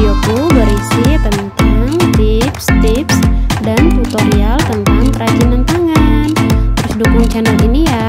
videoku berisi tentang tips-tips dan tutorial tentang kerajinan tangan. Terus dukung channel ini ya